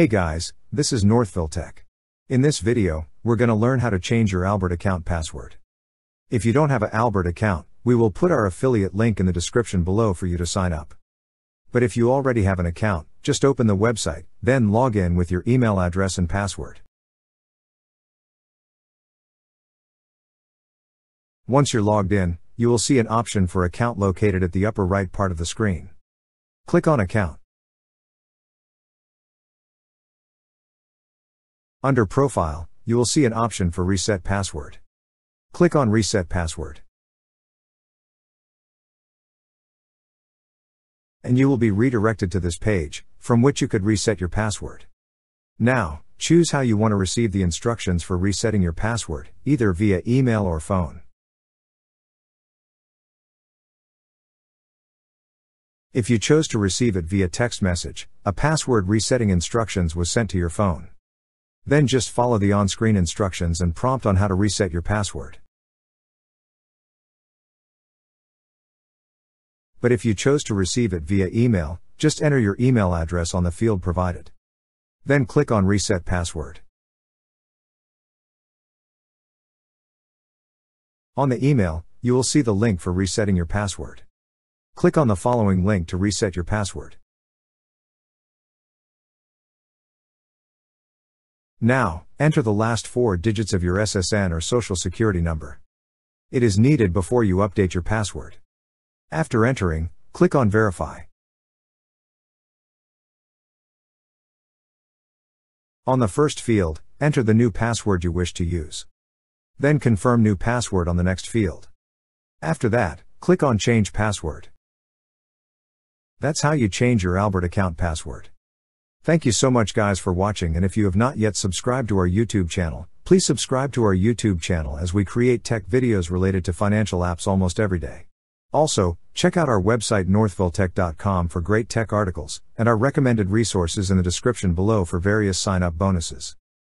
Hey guys, this is Northville Tech. In this video, we're to learn how to change your Albert account password. If you don't have an Albert account, we will put our affiliate link in the description below for you to sign up. But if you already have an account, just open the website, then log in with your email address and password. Once you're logged in, you will see an option for account located at the upper right part of the screen. Click on Account. Under Profile, you will see an option for Reset Password. Click on Reset Password. And you will be redirected to this page, from which you could reset your password. Now, choose how you want to receive the instructions for resetting your password, either via email or phone. If you chose to receive it via text message, a password resetting instructions was sent to your phone. Then just follow the on-screen instructions and prompt on how to reset your password. But if you chose to receive it via email, just enter your email address on the field provided. Then click on Reset Password. On the email, you will see the link for resetting your password. Click on the following link to reset your password. Now, enter the last four digits of your SSN or Social Security number. It is needed before you update your password. After entering, click on Verify. On the first field, enter the new password you wish to use. Then confirm new password on the next field. After that, click on Change Password. That's how you change your Albert account password. Thank you so much guys for watching and if you have not yet subscribed to our YouTube channel, please subscribe to our YouTube channel as we create tech videos related to financial apps almost every day. Also, check out our website northvilletech.com for great tech articles, and our recommended resources in the description below for various sign up bonuses.